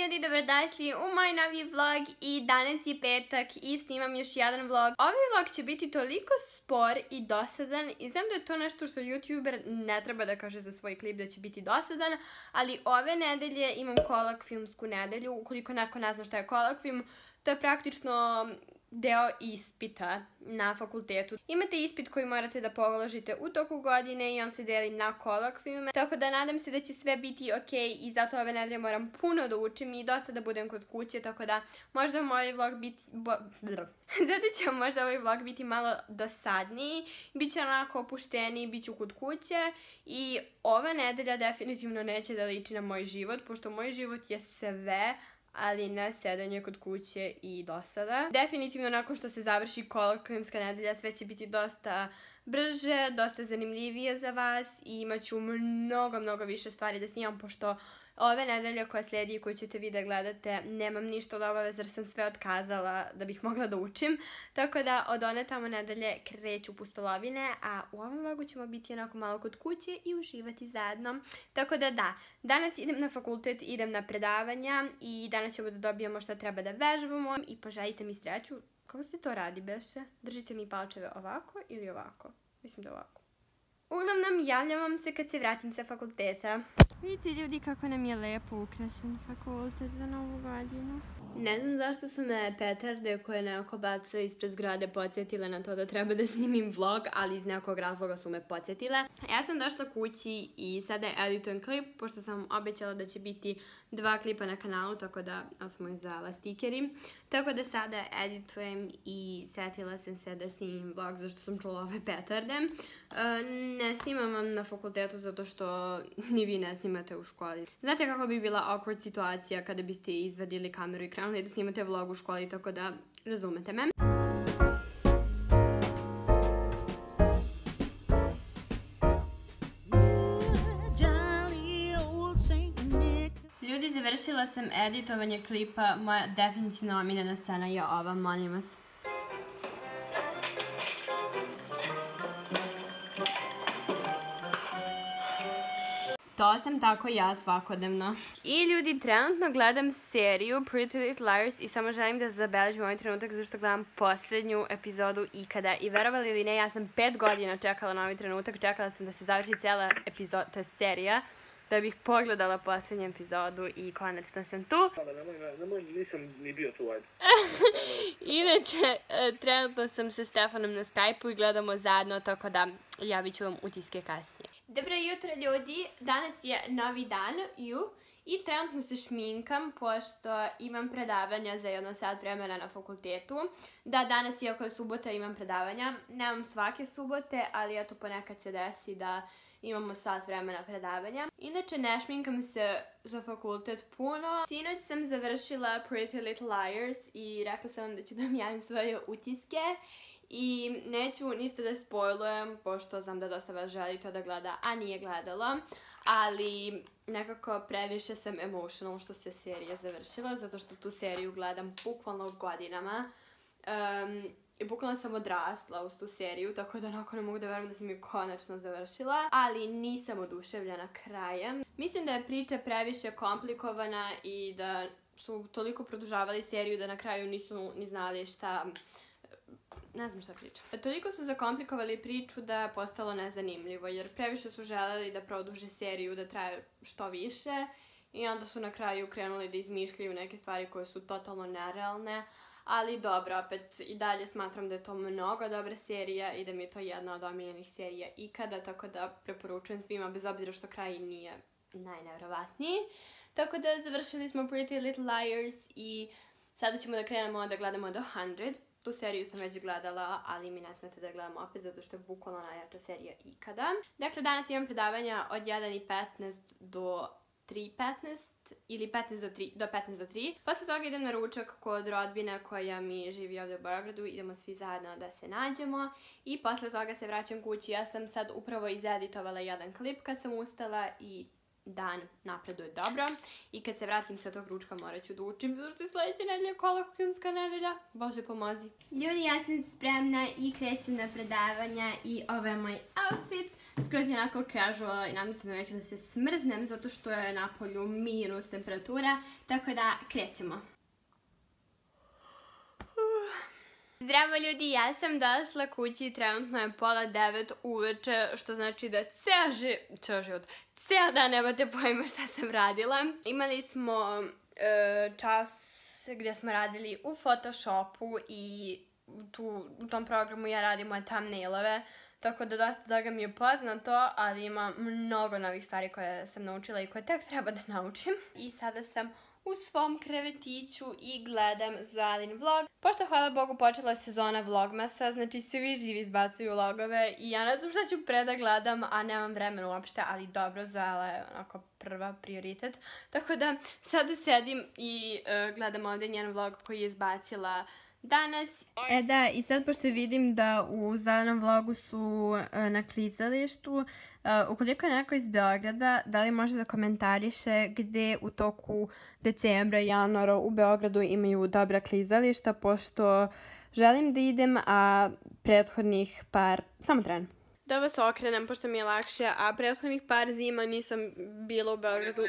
ljudi, dobrodošli u moj novi vlog i danas je petak i snimam još jedan vlog. Ovaj vlog će biti toliko spor i dosadan i znam da je to nešto što youtuber ne treba da kaže za svoj klip da će biti dosadan, ali ove nedelje imam kolak filmsku nedelju, ukoliko neko ne zna šta je kolak film, to je praktično deo ispita na fakultetu. Imate ispit koji morate da položite u toku godine i on se deli na kolokvijume. Tako da nadam se da će sve biti ok i zato ove nedelje moram puno da učim i dosta da budem kod kuće, tako da možda moj vlog biti... Zato će možda ovaj vlog biti malo dosadniji, bit će onako opušteniji, bit ću kod kuće i ova nedelja definitivno neće da liči na moj život, pošto moj život je sve ali ne sedanje kod kuće i dosada. Definitivno nakon što se završi kolokvijumska nedelja sve će biti dosta brže, dosta zanimljivije za vas i imat ću mnogo, mnogo više stvari da snimam pošto ove nedelje koja slijedi i koju ćete vi da gledate nemam ništa od obaveza jer sam sve otkazala da bih mogla da učim. Tako da od one tamo nedelje kreću pustolovine, a u ovom vlogu ćemo biti onako malo kod kuće i uživati zajedno. Tako da da, danas idem na fakultet, idem na predavanja i danas ćemo da dobijemo šta treba da vežbamo i poželite mi sreću. Kako se to radi, Beše? Držite mi palčeve ovako ili ovako? Mislim da ovako. Uglavnom, javljam vam se kad se vratim sa fakulteta. Vidite ljudi kako nam je lepo ukrašen fakultet za novu godinu. Ne znam zašto su me petarde koje neko baca ispred zgrade podsjetile na to da treba da snimim vlog, ali iz nekog razloga su me podsjetile. Ja sam došla kući i sada editujem klip, pošto sam obećala da će biti dva klipa na kanalu, tako da smo izvala stikeri. Tako da sada editujem i setila sam se da snimim vlog zašto sam čula ove petarde. E, ne snimam vam na fakultetu zato što ni vi ne snimate u školi. Znate kako bi bila awkward situacija kada biste izvadili kameru i krenuli da snimate vlog u školi, tako da razumete me. Ljudi, završila sam editovanje klipa. Moja definitivno omiljena scena je ova, molim vas. To sam tako ja svakodnevno. I ljudi, trenutno gledam seriju Pretty Little Liars i samo želim da zabeležim ovaj trenutak zašto gledam posljednju epizodu ikada. I verovali ili ne, ja sam pet godina čekala na ovaj trenutak, čekala sam da se završi cijela epizoda, to je serija da bih pogledala posljednju epizodu i konačno sam tu. Nemoj, nemoj, nisam ni bio tu, ajde. Inače, e, trenutno sam sa Stefanom na Skype-u i gledamo zajedno, tako da javit ću vam utiske kasnije. Dobro jutro ljudi, danas je novi dan, ju. I trenutno se šminkam, pošto imam predavanja za jedno sat vremena na fakultetu. Da, danas, iako je subota, imam predavanja. Nemam svake subote, ali eto ponekad se desi da imamo sat vremena predavanja. Inače, ne šminkam se za fakultet puno. Sinoć sam završila Pretty Little Liars i rekla sam vam da ću da vam javim svoje utiske. I neću ništa da spojlujem, pošto znam da dosta vas želi to da gleda, a nije gledalo. Ali nekako previše sam emotional što se serija završila, zato što tu seriju gledam bukvalno godinama. I bukvalno sam odrasla uz tu seriju, tako da onako ne mogu da verujem da sam ju konačno završila. Ali nisam oduševljena krajem. Mislim da je priča previše komplikovana i da su toliko produžavali seriju da na kraju nisu ni znali šta ne znam šta pričam. Toliko su zakomplikovali priču da je postalo nezanimljivo, jer previše su želeli da produže seriju, da traje što više i onda su na kraju krenuli da izmišljaju neke stvari koje su totalno nerealne, ali dobro, opet i dalje smatram da je to mnogo dobra serija i da mi je to jedna od omiljenih serija ikada, tako da preporučujem svima, bez obzira što kraj nije najnevrovatniji. Tako da završili smo Pretty Little Liars i sada ćemo da krenemo da gledamo The 100. Tu seriju sam već gledala, ali mi ne smete da gledamo opet zato što je bukvalno najjača serija ikada. Dakle, danas imam predavanja od 1.15 do 3.15 ili 15 do 3, do 15 do 3. Posle toga idem na ručak kod rodbine koja mi živi ovdje u Beogradu. Idemo svi zajedno da se nađemo. I posle toga se vraćam kući. Ja sam sad upravo izeditovala jedan klip kad sam ustala i dan napreduje dobro. I kad se vratim sa tog ručka morat ću da učim, zato što je sljedeća nedelja kolokvijumska nedelja. Bože pomozi. Ljudi, ja sam spremna i krećem na predavanja i ovo je moj outfit. Skroz je onako casual i nadam se da neću da se smrznem zato što je na polju minus temperatura. Tako da krećemo. Zdravo ljudi, ja sam došla kući, trenutno je pola devet uveče, što znači da ceo, ceo život, ceo dan nemate pojma šta sam radila. Imali smo e, čas gdje smo radili u Photoshopu i u tom programu ja radim moje thumbnailove, tako da dosta toga mi je poznato, ali ima mnogo novih stvari koje sam naučila i koje tek treba da naučim. I sada sam u svom krevetiću i gledam Zalin vlog. Pošto, hvala Bogu, počela sezona vlogmasa, znači svi živi izbacuju vlogove i ja ne znam šta ću pre da gledam, a nemam vremena uopšte, ali dobro, Zala je onako prva prioritet. Tako da sada sedim i uh, gledam ovdje njen vlog koji je izbacila danas. E da, i sad pošto vidim da u zelenom vlogu su e, na klizalištu, e, ukoliko je neko iz Beograda, da li može da komentariše gde u toku decembra januara u Beogradu imaju dobra klizališta, pošto želim da idem, a prethodnih par... Samo tren. Da vas okrenem, pošto mi je lakše, a prethodnih par zima nisam bila u Beogradu.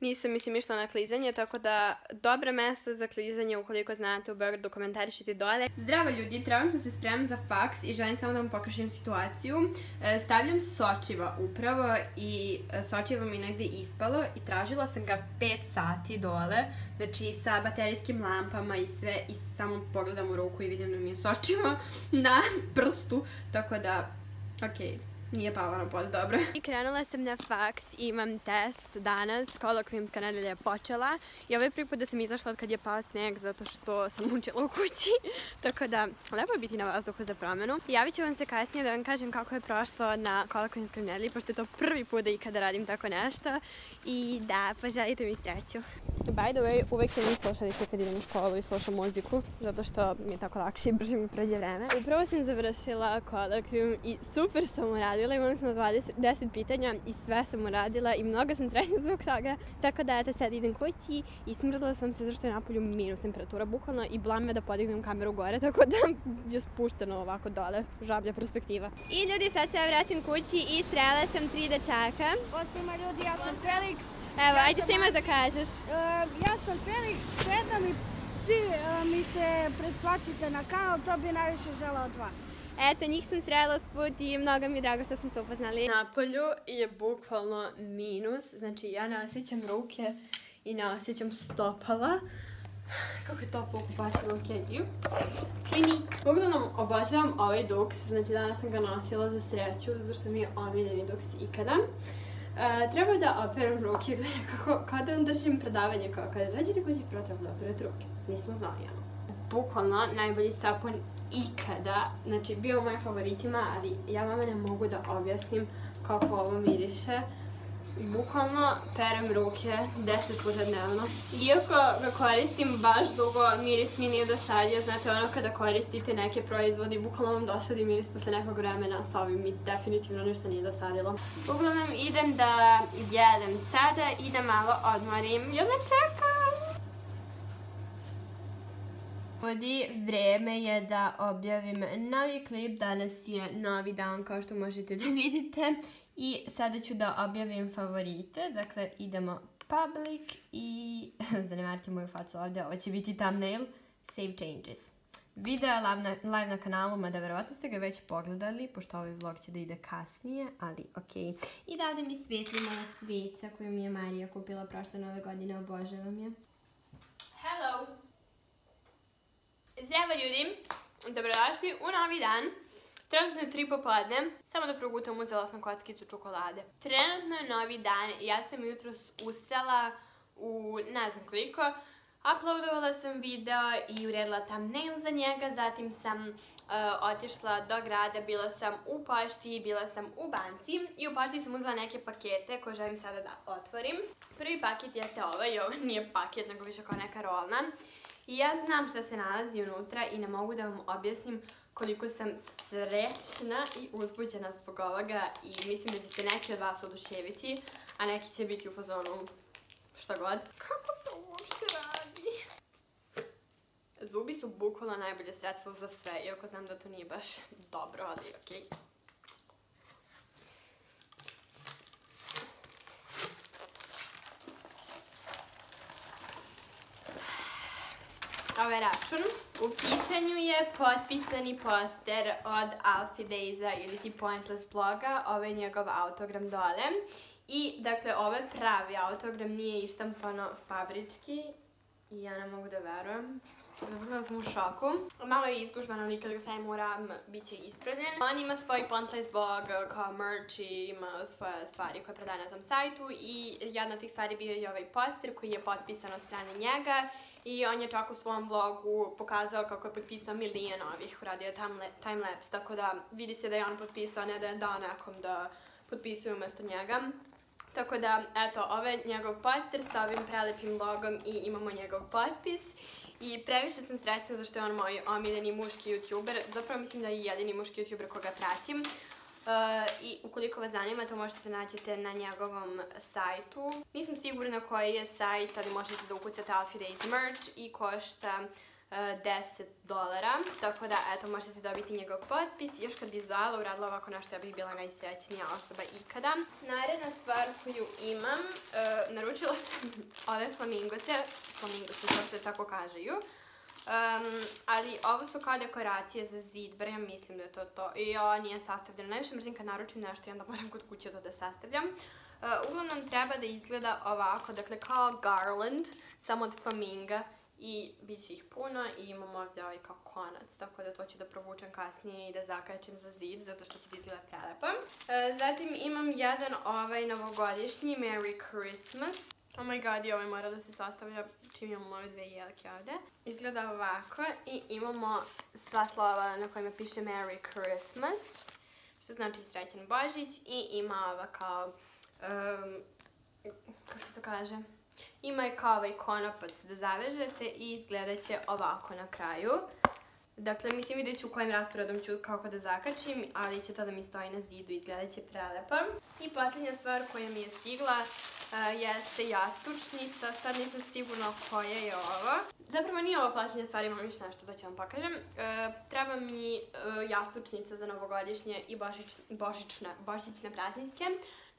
Nisam, mislim, išla na klizanje, tako da dobra mesta za klizanje, ukoliko znate u Beogradu, komentarišite dole. Zdravo ljudi, trenutno se spremam za faks i želim samo da vam pokažem situaciju. E, stavljam sočiva upravo i e, sočivo mi negde ispalo i tražila sam ga 5 sati dole, znači sa baterijskim lampama i sve i samo pogledam u ruku i vidim da mi je sočivo na prstu, tako da, okej. Nije palo na pod dobro. I krenula sam na faks i imam test danas, kolokvijumska nedelja je počela i ovaj prvi put da sam izašla od kad je pao sneg zato što sam učila u kući. Tako da, lepo je biti na vazduhu za promenu. Javit ću vam se kasnije da vam kažem kako je prošlo na kolokvijumskoj nedelji, pošto je to prvi put da ikada radim tako nešto. I da, poželite mi sreću. By the way, uvek sam imam slušalice kad idem u školu i slušam muziku, zato što mi je tako lakše i brže mi prođe vreme. Upravo sam završila kolokvijum i super sam uradila uradila, imali smo 20, 10 pitanja i sve sam uradila i mnogo sam srećna zbog toga. Tako da, eto, sad idem kući i smrzla sam se zašto je napolju minus temperatura, bukvalno i blam me da podignem kameru gore, tako da je spušteno ovako dole, žablja perspektiva. I ljudi, sad se ja vraćam kući i srela sam tri dečaka. Posima ljudi, ja sam Felix. Evo, ja ajde što imaš da kažeš? Uh, ja sam Felix, sredam i svi uh, mi se pretplatite na kanal, to bi najviše žela od vas. Eto, njih sam srela sput i mnogo mi je drago što smo se upoznali. Na polju je bukvalno minus, znači ja ne osjećam ruke i ne osjećam stopala. Kako je toplo kupati ruke. Ju. Klinik. Uglavnom, obožavam ovaj duks, znači danas sam ga nosila za sreću, zato što mi je omiljeni duks ikada. Uh, treba da operam ruke, kako, kao da vam držim predavanje, kao kada zađete kući treba da operate ruke. Nismo znali, ono. Bukvalno najbolji sapun ikada, znači bio u mojim favoritima, ali ja vama ne mogu da objasnim kako ovo miriše. Bukvalno perem ruke 10 puta dnevno. Iako ga koristim baš dugo, miris mi nije dosadio. Znate, ono kada koristite neke proizvodi, bukvalno vam dosadi miris posle nekog vremena. Sa ovim mi definitivno ništa nije dosadilo. Uglavnom, idem da jedem sada i da malo odmorim. Jel me čekam? Ljudi, vreme je da objavim novi klip. Danas je novi dan kao što možete da vidite. I sada ću da objavim favorite. Dakle, idemo public i zanemarite moju facu ovdje. Ovo će biti thumbnail. Save changes. Video live na, kanalu, mada verovatno ste ga već pogledali, pošto ovaj vlog će da ide kasnije, ali. Okay. I da ovdje mi svetli moja koju mi je Marija kupila prošle nove godine, obožavam je. Hello! Zdravo ljudi, dobrodošli u novi dan. Trenutno je tri popodne, samo da progutam uzela sam kockicu čokolade. Trenutno je novi dan i ja sam jutro ustala u ne znam koliko. Uploadovala sam video i uredila thumbnail za njega, zatim sam uh, otišla do grada, bila sam u pošti, bila sam u banci i u pošti sam uzela neke pakete koje želim sada da otvorim. Prvi paket jeste ovaj, ovo nije paket, nego više kao neka rolna. I ja znam šta se nalazi unutra i ne mogu da vam objasnim koliko sam srećna i uzbuđena zbog ovoga i mislim da će se neki od vas oduševiti, a neki će biti u fazonu šta god. Kako se uopšte radi? Zubi su bukvalno najbolje sredstvo za sve, iako znam da to nije baš dobro, ali okej. Ovaj račun. U pitanju je potpisani poster od Alfie Dayza ili ti Pointless bloga. Ovo je njegov autogram dole. I, dakle, ovo je pravi autogram, nije ištampano fabrički. I ja ne mogu da verujem. Zapravo sam u šoku. Malo je izgužvan, ali kad ga stavim u RAM, bit će ispravljen. On ima svoj Pointless blog kao merch i ima svoje stvari koje predaje na tom sajtu i jedna od tih stvari bio je ovaj poster koji je potpisan od strane njega i on je čak u svom vlogu pokazao kako je potpisao milijon ovih, uradio je timelapse, tako da vidi se da je on potpisao, ne da je dao nekom da potpisuje umjesto njega. Tako da, eto, ovo je njegov poster sa ovim prelepim logom i imamo njegov potpis. I previše sam srećna zašto je on moj omiljeni muški youtuber. Zapravo mislim da je jedini muški youtuber koga pratim. I ukoliko vas zanima, to možete naćete na njegovom sajtu. Nisam sigurna koji je sajt, ali možete da ukucate Alfie Days merch i košta 10 dolara, tako da eto možete dobiti njegov potpis. Još kad bi Zala uradila ovako nešto, ja bih bila najsrećnija osoba ikada. Naredna stvar koju imam, naručila sam ove flamingose, flamingose kao se tako kažeju. Ali ovo su kao dekoracije za zid, bar ja mislim da je to to. I ovo nije sastavljeno. Najviše mrzim kad naručim nešto i onda moram kod kuće to da sastavljam. uglavnom treba da izgleda ovako, dakle kao garland, samo od flaminga i bit će ih puno i imam ovdje ovaj kao konac, tako da to ću da provučem kasnije i da zakačem za zid, zato što će da izgleda prelepo. E, zatim imam jedan ovaj novogodišnji Merry Christmas. Oh my god, i ovaj mora da se sastavlja čim imamo ove dve jelke ovdje. Izgleda ovako i imamo sva slova na kojima piše Merry Christmas, što znači srećan Božić i ima ova kao, kako se to kaže, ima je kao ovaj konopac da zavežete i izgledat će ovako na kraju. Dakle, mislim vidjet ću kojim rasporedom ću kako da zakačim, ali će to da mi stoji na zidu izgledat će prelepo. I posljednja stvar koja mi je stigla uh, jeste jastučnica. Sad nisam sigurna koja je ovo. Zapravo nije ovo posljednja stvar, imam još nešto da ću vam pokažem. Uh, treba mi uh, jastučnica za novogodišnje i božićne, božićne praznike.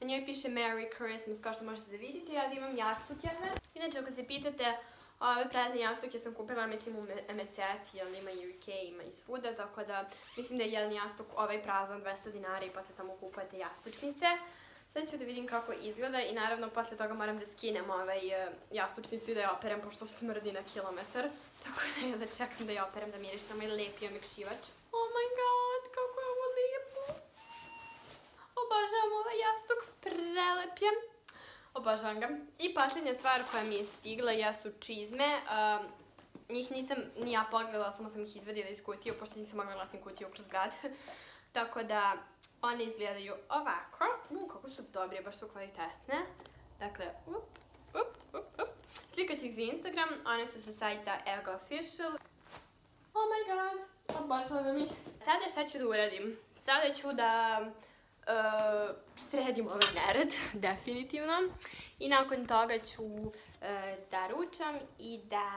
Na njoj piše Merry Christmas, kao što možete da vidite. Ja imam jastuke. Inače, ako se pitate, ove prazne jastuke sam kupila, mislim, u Meceti, ali ima i u Ikea, ima i svuda, tako da mislim da je jedan jastuk ovaj prazan 200 dinara i posle samo kupujete jastučnice. Sad ću da vidim kako izgleda i naravno posle toga moram da skinem ovaj e, jastučnicu i da je operem pošto smrdi na kilometar. Tako da ja da čekam da je operem da miriš na moj lepi omekšivač. Oh my god, kako je ovo lijepo! Obožavam ovaj jastuk, prelep je. Obožavam ga. I posljednja stvar koja mi je stigla jesu čizme. njih nisam ni ja pogledala, samo sam ih izvedila iz kutiju, pošto nisam mogla glasim kutiju kroz grad. Tako da, one izgledaju ovako. U, kako su dobre, baš su kvalitetne. Dakle, up, up, up, up. Slikat ću ih za Instagram, one su sa sajta Ego Official. Oh my god, obožavam ih. Sada šta ću da uradim? Sada ću da uh, sredim ovaj nered, definitivno. I nakon toga ću uh, da ručam i da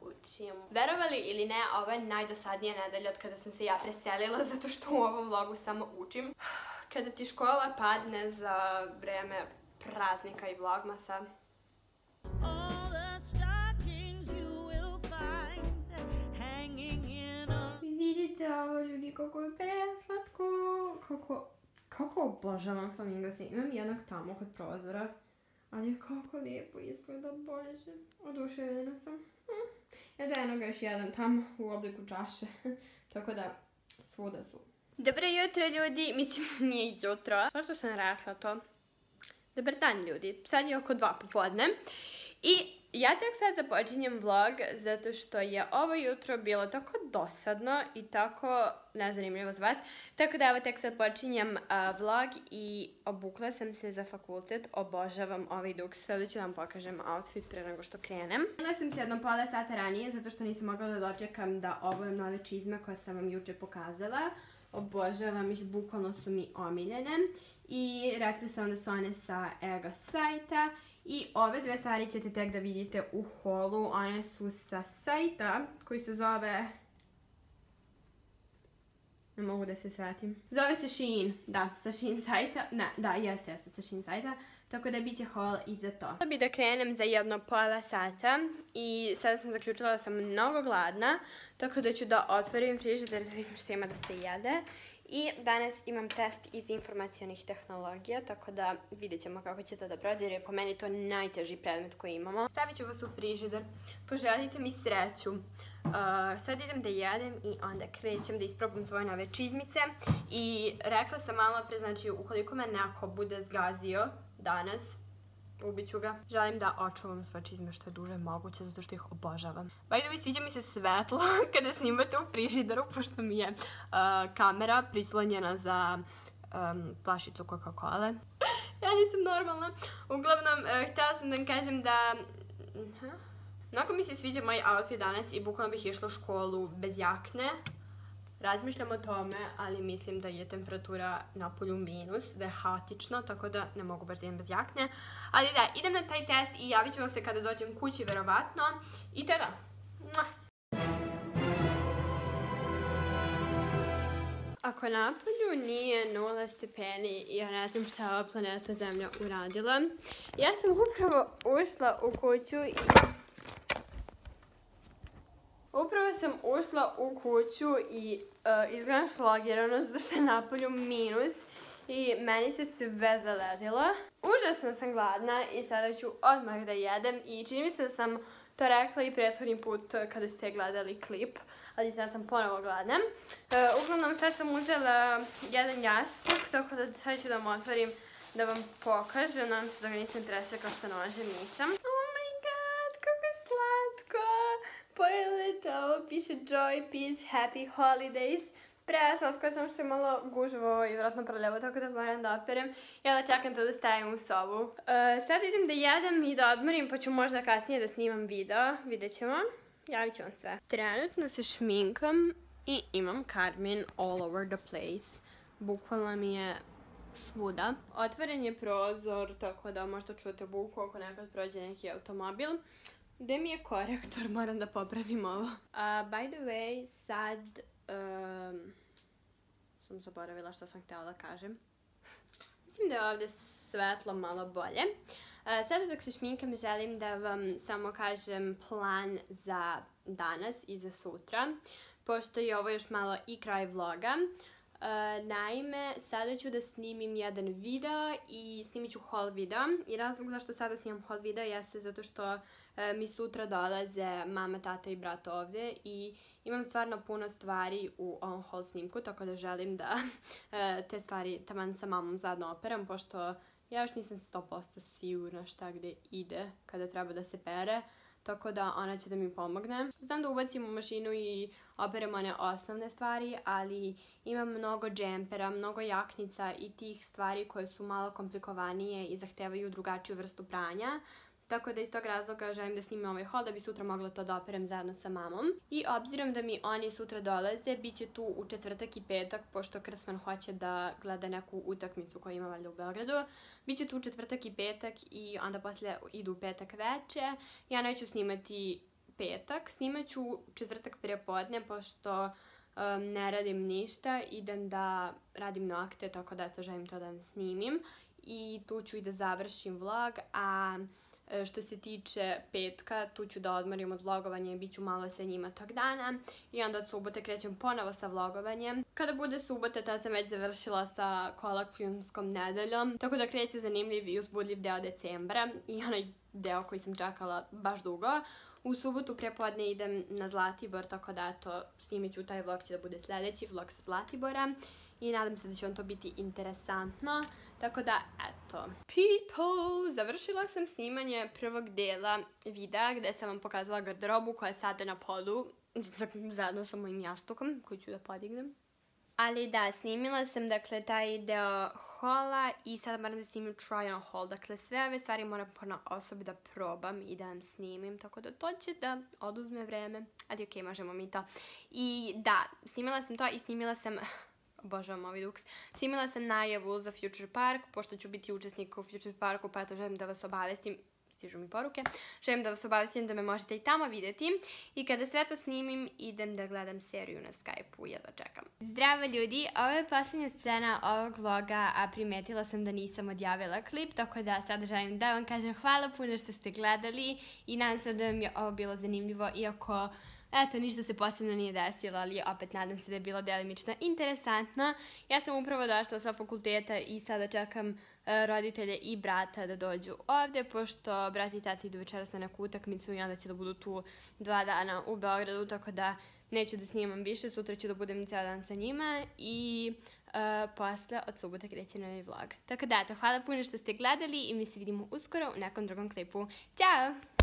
učim. Verovali ili ne, ovo je najdosadnija nedelja od kada sam se ja preselila, zato što u ovom vlogu samo učim. Kada ti škola padne za vreme praznika i vlogmasa, Vidite ovo ljudi kako je preslatko, kako kako obožavam flamingose. Imam jednog tamo kod prozora. Ali kako lijepo izgleda, bože. Oduševljena sam. Hm. Ja da ga još jedan tamo u obliku čaše. Tako da, svuda su. Dobro jutro ljudi, mislim nije jutro. Zašto sam rekla to? Dobar dan ljudi, sad je oko dva popodne. I ja tek sad započinjem vlog zato što je ovo jutro bilo tako dosadno i tako nezanimljivo za vas. Tako da evo tek sad počinjem vlog i obukla sam se za fakultet. Obožavam ovaj duk. Sada ću vam pokažem outfit pre nego što krenem. Onda sam se jedno pola sata ranije zato što nisam mogla da dočekam da obujem nove čizme koje sam vam juče pokazala. Obožavam ih, bukvalno su mi omiljene. I rekli sam da su one sa Ego sajta. I ove dve stvari ćete tek da vidite u holu. One su sa sajta koji se zove Ne mogu da se sretim. Zove se Shein, da, sa Shein sajta. Ne, da, jeste, jeste, sa Shein sajta. Tako da bit će haul i za to. Sada bi da krenem za jedno pola sata i sada sam zaključila da sam mnogo gladna, tako da ću da otvorim frižider da vidim šta ima da se jede. I danas imam test iz informacijonih tehnologija, tako da vidjet ćemo kako će to da prođe, jer je po meni to najteži predmet koji imamo. Stavit ću vas u frižider, poželite mi sreću. Uh, sad idem da jedem i onda krećem da isprobam svoje nove čizmice. I rekla sam malo pre, znači ukoliko me neko bude zgazio danas, ubit ću ga. Želim da očuvam svoje čizme što je duže moguće, zato što ih obožavam. By the way, sviđa mi se svetlo kada snimate u frižideru, pošto mi je uh, kamera prislonjena za um, plašicu Coca-Cola. ja nisam normalna. Uglavnom, uh, htjela sam da vam kažem da... Uh Mnogo mi se sviđa moj outfit danas i bukvalno bih išla u školu bez jakne. Razmišljam o tome, ali mislim da je temperatura na polju minus, da je haotično, tako da ne mogu baš da idem bez jakne. Ali da, idem na taj test i javit ću vam se kada dođem kući, verovatno. I tada. Ako na polju nije nula stepeni, ja ne znam šta ova planeta Zemlja uradila. Ja sam upravo ušla u kuću i Upravo sam ušla u kuću i uh, izgledam šlogirano zato što je napolju minus i meni se sve zaledilo. Užasno sam gladna i sada ću odmah da jedem i čini mi se da sam to rekla i prethodni put kada ste gledali klip, ali sada sam ponovo gladna. Uh, uglavnom sad sam uzela jedan jastuk, tako da sad ću da vam otvorim da vam pokažem. Nadam se da ga nisam tresakla sa nožem, nisam. Piše Joy, Peace, Happy Holidays. Preslatko sam što je malo gužvo i vjerojatno proljevo, tako da moram da operem. I onda čekam to da stavim u sobu. Uh, sad idem da jedem i da odmorim, pa ću možda kasnije da snimam video. Vidjet ćemo. Javit ću vam sve. Trenutno se šminkam i imam Carmin all over the place. Bukvalno mi je svuda. Otvoren je prozor, tako da možda čujete buku ako nekad prođe neki automobil. Gde mi je korektor? Moram da popravim ovo. By the way, sad... Sam zaboravila što sam htjela da kažem. Mislim da je ovdje svetlo malo bolje. Sada dok se šminkam želim da vam samo kažem plan za danas i za sutra. Pošto je ovo još malo i kraj vloga. Naime, sada ću da snimim jedan video i snimit ću haul video. I razlog zašto sada snimam haul video jeste zato što mi sutra dolaze mama, tata i brat ovdje i imam stvarno puno stvari u ovom haul snimku, tako da želim da e, te stvari taman sa mamom zajedno operam, pošto ja još nisam 100% sigurna šta gdje ide kada treba da se pere, tako da ona će da mi pomogne. Znam da ubacim u mašinu i operem one osnovne stvari, ali imam mnogo džempera, mnogo jaknica i tih stvari koje su malo komplikovanije i zahtevaju drugačiju vrstu pranja. Tako da iz tog razloga želim da snimim ovaj haul da bi sutra mogla to da operem zajedno sa mamom. I obzirom da mi oni sutra dolaze, bit će tu u četvrtak i petak, pošto Krsman hoće da gleda neku utakmicu koju ima valjda u Beogradu. Biće tu u četvrtak i petak i onda poslije idu u petak veče. Ja neću snimati petak, snimat ću četvrtak prepodne, pošto um, ne radim ništa, idem da radim nokte, tako da to želim to da vam snimim. I tu ću i da završim vlog, a što se tiče petka, tu ću da odmorim od vlogovanja i bit ću malo sa njima tog dana. I onda od subote krećem ponovo sa vlogovanjem. Kada bude subote, tad sam već završila sa kolokvijumskom nedeljom. Tako da kreće zanimljiv i uzbudljiv deo decembra. I onaj deo koji sam čekala baš dugo. U subotu prepodne idem na Zlatibor, tako da to snimit ću taj vlog će da bude sljedeći vlog sa Zlatibora i nadam se da će vam to biti interesantno. Tako da, eto. People! Završila sam snimanje prvog dela videa gdje sam vam pokazala garderobu koja je sada na podu zajedno sa mojim jastukom koji ću da podignem. Ali da, snimila sam dakle taj deo hola i sada moram da snimim try on haul. Dakle, sve ove stvari moram na osobi da probam i da vam snimim. Tako da to će da oduzme vreme. Ali okej, možemo mi to. I da, snimila sam to i snimila sam obožavam ovaj duks. Snimila sam najavu za Future Park, pošto ću biti učesnik u Future Parku, pa eto želim da vas obavestim. stižu mi poruke. Želim da vas obavestim da me možete i tamo vidjeti. I kada sve to snimim, idem da gledam seriju na Skype-u, jedva čekam. Zdravo ljudi, ovo je posljednja scena ovog vloga, a primetila sam da nisam odjavila klip, tako da sada želim da vam kažem hvala puno što ste gledali i nadam se da vam je ovo bilo zanimljivo, iako Eto, ništa se posebno nije desilo, ali opet nadam se da je bilo delimično interesantno. Ja sam upravo došla sa fakulteta i sada čekam e, roditelje i brata da dođu ovdje, pošto brat i tati idu večeras na neku utakmicu i onda će da budu tu dva dana u Beogradu, tako da neću da snimam više, sutra ću da budem cijel dan sa njima i uh, posle od subota kreće novi vlog. Tako da, eto, hvala puno što ste gledali i mi se vidimo uskoro u nekom drugom klipu. Ćao!